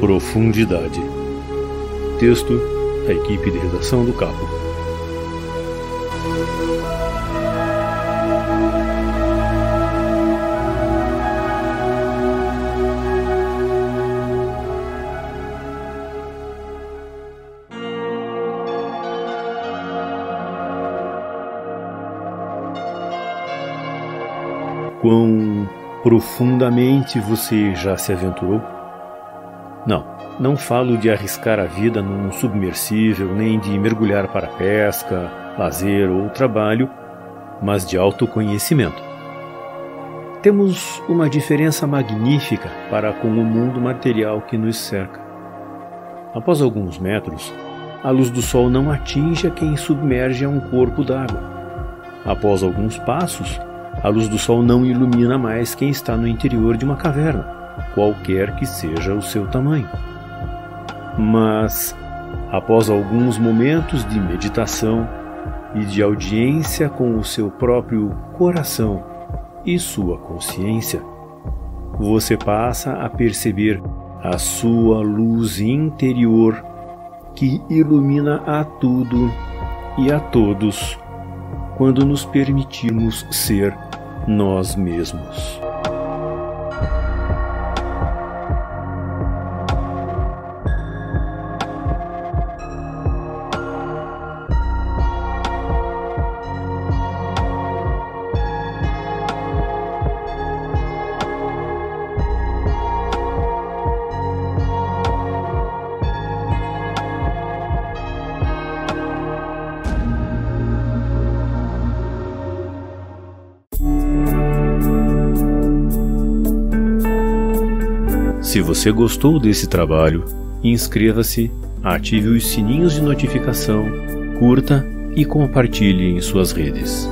Profundidade. Texto da equipe de redação do Capo. Quão profundamente você já se aventurou? Não, não falo de arriscar a vida num submersível, nem de mergulhar para pesca, lazer ou trabalho, mas de autoconhecimento. Temos uma diferença magnífica para com o mundo material que nos cerca. Após alguns metros, a luz do sol não atinge a quem submerge a um corpo d'água. Após alguns passos, a luz do sol não ilumina mais quem está no interior de uma caverna, qualquer que seja o seu tamanho. Mas, após alguns momentos de meditação e de audiência com o seu próprio coração e sua consciência, você passa a perceber a sua luz interior que ilumina a tudo e a todos quando nos permitimos ser nós mesmos. Se você gostou desse trabalho, inscreva-se, ative os sininhos de notificação, curta e compartilhe em suas redes.